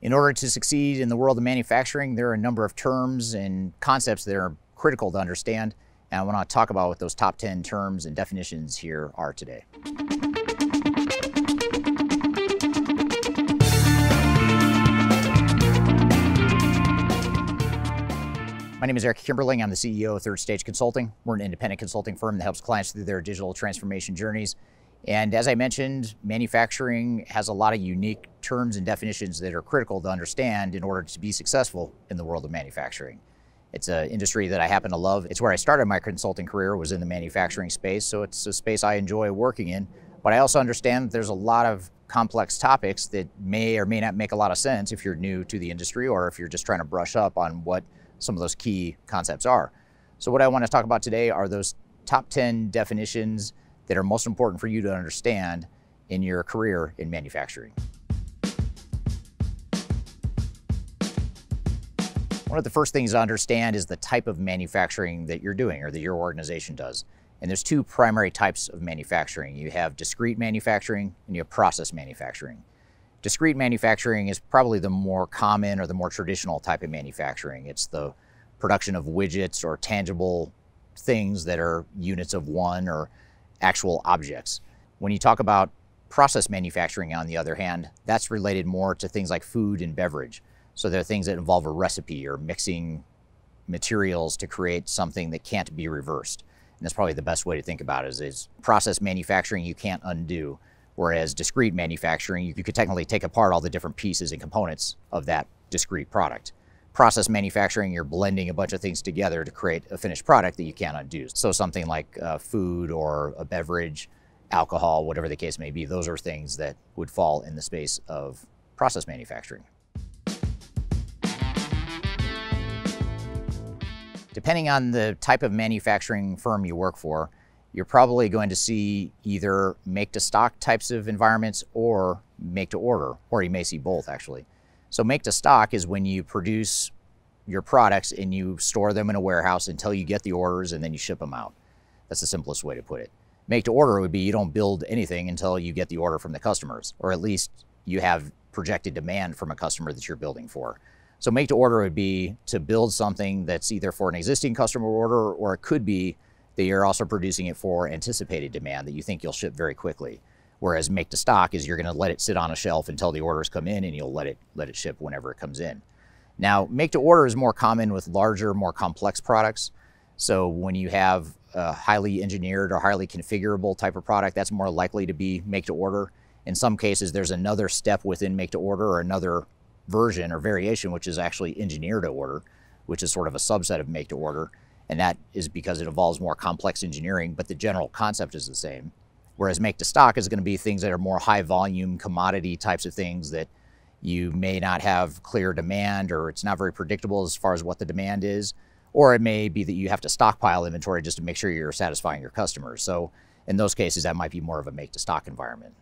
In order to succeed in the world of manufacturing, there are a number of terms and concepts that are critical to understand, and I want to talk about what those top 10 terms and definitions here are today. My name is Eric Kimberling. I'm the CEO of Third Stage Consulting. We're an independent consulting firm that helps clients through their digital transformation journeys. And as I mentioned, manufacturing has a lot of unique terms and definitions that are critical to understand in order to be successful in the world of manufacturing. It's an industry that I happen to love. It's where I started my consulting career was in the manufacturing space, so it's a space I enjoy working in. But I also understand there's a lot of complex topics that may or may not make a lot of sense if you're new to the industry or if you're just trying to brush up on what some of those key concepts are. So what I want to talk about today are those top 10 definitions that are most important for you to understand in your career in manufacturing. One of the first things to understand is the type of manufacturing that you're doing or that your organization does. And there's two primary types of manufacturing. You have discrete manufacturing and you have process manufacturing. Discrete manufacturing is probably the more common or the more traditional type of manufacturing. It's the production of widgets or tangible things that are units of one or actual objects. When you talk about process manufacturing, on the other hand, that's related more to things like food and beverage. So there are things that involve a recipe or mixing materials to create something that can't be reversed. And that's probably the best way to think about it is, is process manufacturing you can't undo. Whereas discrete manufacturing, you could technically take apart all the different pieces and components of that discrete product. Process manufacturing, you're blending a bunch of things together to create a finished product that you can't undo. So something like uh, food or a beverage, alcohol, whatever the case may be, those are things that would fall in the space of process manufacturing. Depending on the type of manufacturing firm you work for, you're probably going to see either make to stock types of environments or make to order, or you may see both actually. So make to stock is when you produce your products and you store them in a warehouse until you get the orders and then you ship them out. That's the simplest way to put it. Make to order would be you don't build anything until you get the order from the customers, or at least you have projected demand from a customer that you're building for. So make to order would be to build something that's either for an existing customer order or it could be that you're also producing it for anticipated demand that you think you'll ship very quickly. Whereas make to stock is you're going to let it sit on a shelf until the orders come in and you'll let it let it ship whenever it comes in. Now, make to order is more common with larger, more complex products. So when you have a highly engineered or highly configurable type of product, that's more likely to be make to order. In some cases, there's another step within make to order or another version or variation, which is actually engineer to order, which is sort of a subset of make to order. And that is because it involves more complex engineering, but the general concept is the same. Whereas make to stock is going to be things that are more high volume commodity types of things that you may not have clear demand or it's not very predictable as far as what the demand is. Or it may be that you have to stockpile inventory just to make sure you're satisfying your customers. So in those cases, that might be more of a make to stock environment.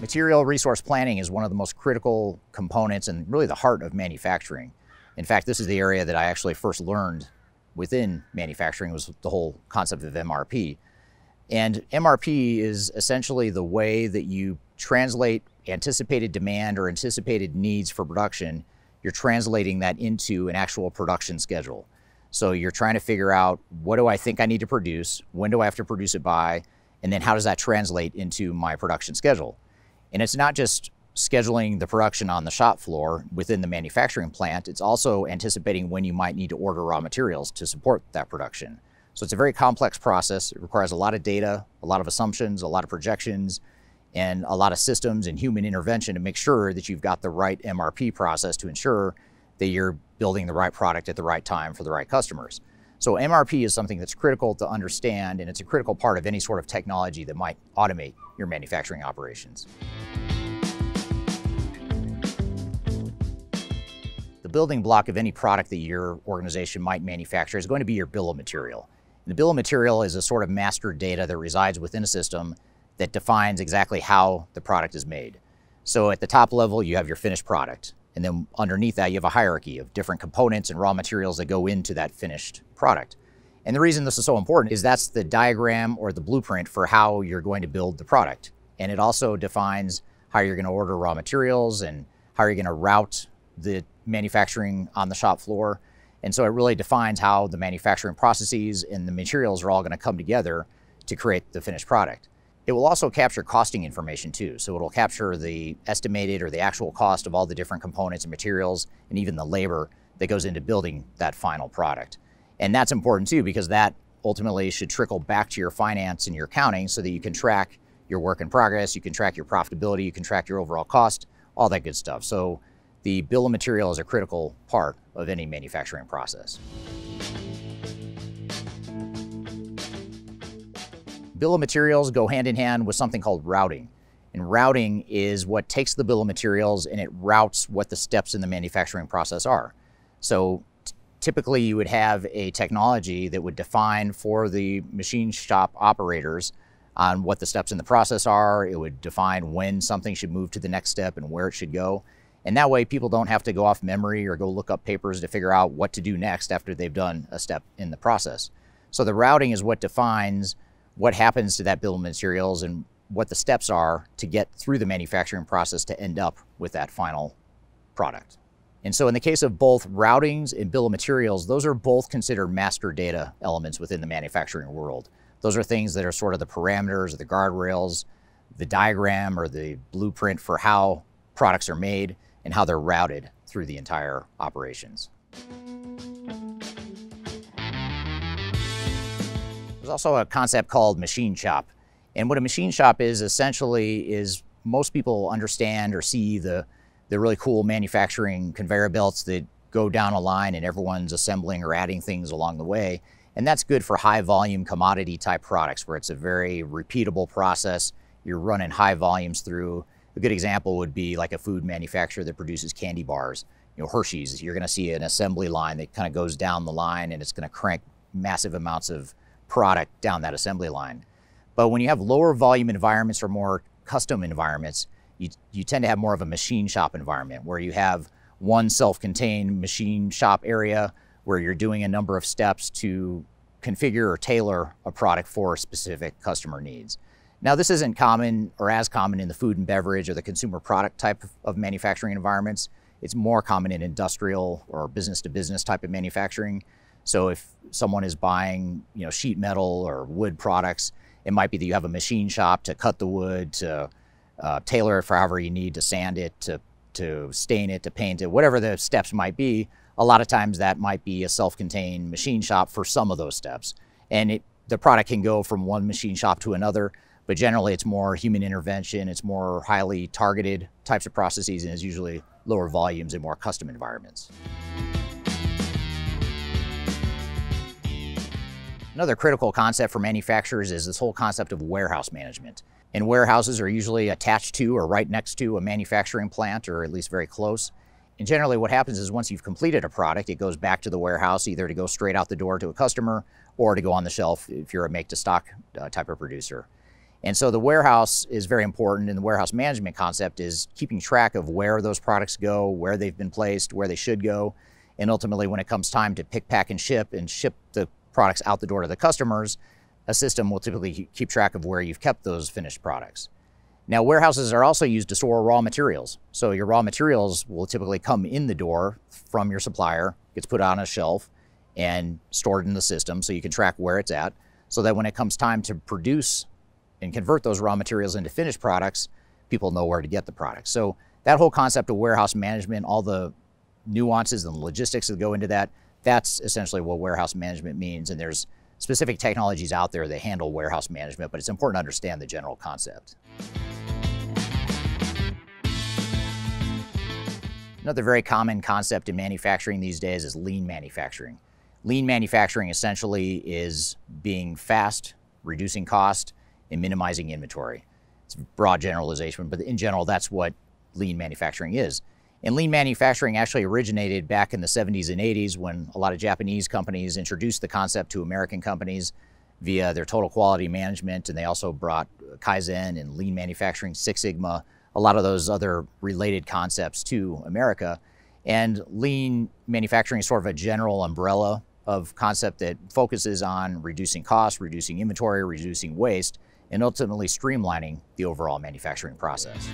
Material resource planning is one of the most critical components and really the heart of manufacturing. In fact, this is the area that I actually first learned within manufacturing was the whole concept of MRP. And MRP is essentially the way that you translate anticipated demand or anticipated needs for production. You're translating that into an actual production schedule. So you're trying to figure out what do I think I need to produce? When do I have to produce it by? And then how does that translate into my production schedule? And it's not just scheduling the production on the shop floor within the manufacturing plant, it's also anticipating when you might need to order raw materials to support that production. So it's a very complex process. It requires a lot of data, a lot of assumptions, a lot of projections, and a lot of systems and human intervention to make sure that you've got the right MRP process to ensure that you're building the right product at the right time for the right customers. So MRP is something that's critical to understand, and it's a critical part of any sort of technology that might automate your manufacturing operations. Building block of any product that your organization might manufacture is going to be your bill of material. And the bill of material is a sort of master data that resides within a system that defines exactly how the product is made. So at the top level, you have your finished product. And then underneath that, you have a hierarchy of different components and raw materials that go into that finished product. And the reason this is so important is that's the diagram or the blueprint for how you're going to build the product. And it also defines how you're going to order raw materials and how you're going to route the manufacturing on the shop floor. And so it really defines how the manufacturing processes and the materials are all going to come together to create the finished product. It will also capture costing information too. So it'll capture the estimated or the actual cost of all the different components and materials and even the labor that goes into building that final product. And that's important too because that ultimately should trickle back to your finance and your accounting so that you can track your work in progress, you can track your profitability, you can track your overall cost, all that good stuff. So the bill of material is a critical part of any manufacturing process. Bill of materials go hand in hand with something called routing. And routing is what takes the bill of materials and it routes what the steps in the manufacturing process are. So typically you would have a technology that would define for the machine shop operators on what the steps in the process are. It would define when something should move to the next step and where it should go. And that way people don't have to go off memory or go look up papers to figure out what to do next after they've done a step in the process. So the routing is what defines what happens to that bill of materials and what the steps are to get through the manufacturing process to end up with that final product. And so in the case of both routings and bill of materials, those are both considered master data elements within the manufacturing world. Those are things that are sort of the parameters or the guardrails, the diagram or the blueprint for how products are made and how they're routed through the entire operations. There's also a concept called machine shop. And what a machine shop is essentially is most people understand or see the, the really cool manufacturing conveyor belts that go down a line and everyone's assembling or adding things along the way. And that's good for high volume commodity type products where it's a very repeatable process. You're running high volumes through. A good example would be like a food manufacturer that produces candy bars. You know, Hershey's, you're gonna see an assembly line that kind of goes down the line and it's gonna crank massive amounts of product down that assembly line. But when you have lower volume environments or more custom environments, you, you tend to have more of a machine shop environment where you have one self-contained machine shop area where you're doing a number of steps to configure or tailor a product for specific customer needs. Now, this isn't common or as common in the food and beverage or the consumer product type of manufacturing environments. It's more common in industrial or business to business type of manufacturing. So if someone is buying, you know, sheet metal or wood products, it might be that you have a machine shop to cut the wood, to uh, tailor it for however you need, to sand it, to, to stain it, to paint it, whatever the steps might be. A lot of times that might be a self-contained machine shop for some of those steps. And it, the product can go from one machine shop to another, but generally it's more human intervention, it's more highly targeted types of processes, and is usually lower volumes and more custom environments. Another critical concept for manufacturers is this whole concept of warehouse management. And warehouses are usually attached to or right next to a manufacturing plant or at least very close. And generally what happens is once you've completed a product, it goes back to the warehouse either to go straight out the door to a customer or to go on the shelf if you're a make to stock uh, type of producer. And so the warehouse is very important and the warehouse management concept is keeping track of where those products go, where they've been placed, where they should go. And ultimately when it comes time to pick, pack, and ship and ship the products out the door to the customers, a system will typically keep track of where you've kept those finished products. Now, warehouses are also used to store raw materials. So your raw materials will typically come in the door from your supplier, gets put on a shelf and stored in the system so you can track where it's at so that when it comes time to produce and convert those raw materials into finished products, people know where to get the products. So that whole concept of warehouse management, all the nuances and logistics that go into that, that's essentially what warehouse management means. And there's specific technologies out there that handle warehouse management, but it's important to understand the general concept. Another very common concept in manufacturing these days is lean manufacturing. Lean manufacturing essentially is being fast, reducing cost, and minimizing inventory. It's a broad generalization, but in general, that's what lean manufacturing is. And lean manufacturing actually originated back in the 70s and 80s when a lot of Japanese companies introduced the concept to American companies via their total quality management. And they also brought Kaizen and lean manufacturing, Six Sigma, a lot of those other related concepts to America. And lean manufacturing is sort of a general umbrella of concept that focuses on reducing costs, reducing inventory, reducing waste, and ultimately streamlining the overall manufacturing process.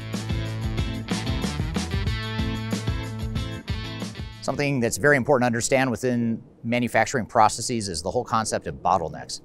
Something that's very important to understand within manufacturing processes is the whole concept of bottlenecks.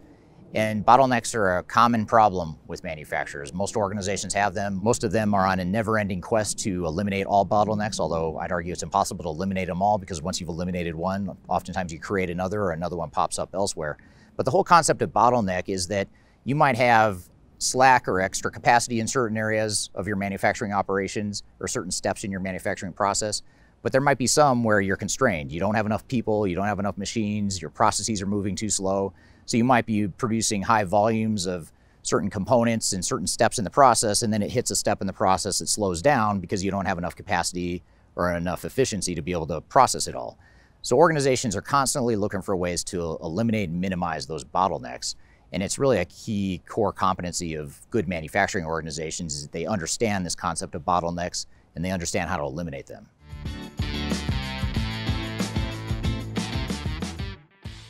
And bottlenecks are a common problem with manufacturers. Most organizations have them. Most of them are on a never-ending quest to eliminate all bottlenecks, although I'd argue it's impossible to eliminate them all because once you've eliminated one, oftentimes you create another or another one pops up elsewhere. But the whole concept of bottleneck is that you might have slack or extra capacity in certain areas of your manufacturing operations or certain steps in your manufacturing process. But there might be some where you're constrained. You don't have enough people, you don't have enough machines, your processes are moving too slow. So you might be producing high volumes of certain components and certain steps in the process, and then it hits a step in the process that slows down because you don't have enough capacity or enough efficiency to be able to process it all. So organizations are constantly looking for ways to eliminate and minimize those bottlenecks. And it's really a key core competency of good manufacturing organizations is that they understand this concept of bottlenecks and they understand how to eliminate them.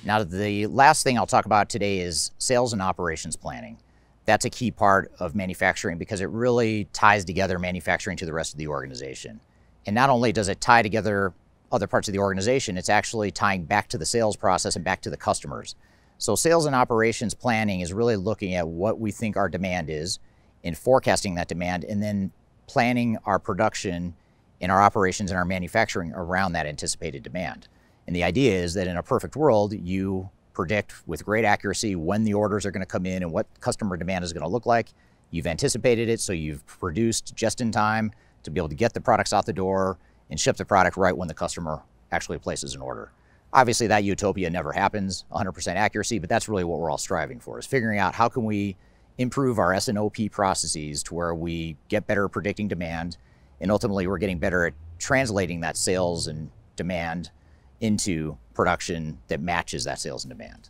Now, the last thing I'll talk about today is sales and operations planning. That's a key part of manufacturing because it really ties together manufacturing to the rest of the organization. And not only does it tie together other parts of the organization, it's actually tying back to the sales process and back to the customers. So sales and operations planning is really looking at what we think our demand is and forecasting that demand and then planning our production and our operations and our manufacturing around that anticipated demand. And the idea is that in a perfect world, you predict with great accuracy when the orders are going to come in and what customer demand is going to look like. You've anticipated it, so you've produced just in time to be able to get the products out the door and ship the product right when the customer actually places an order. Obviously, that utopia never happens, 100% accuracy, but that's really what we're all striving for, is figuring out how can we improve our S&OP processes to where we get better at predicting demand, and ultimately we're getting better at translating that sales and demand into production that matches that sales and demand.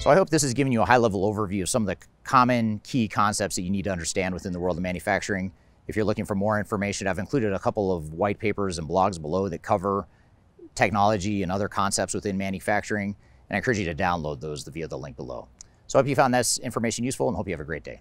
So I hope this has given you a high level overview of some of the common key concepts that you need to understand within the world of manufacturing. If you're looking for more information, I've included a couple of white papers and blogs below that cover technology and other concepts within manufacturing, and I encourage you to download those via the link below. So I hope you found this information useful and hope you have a great day.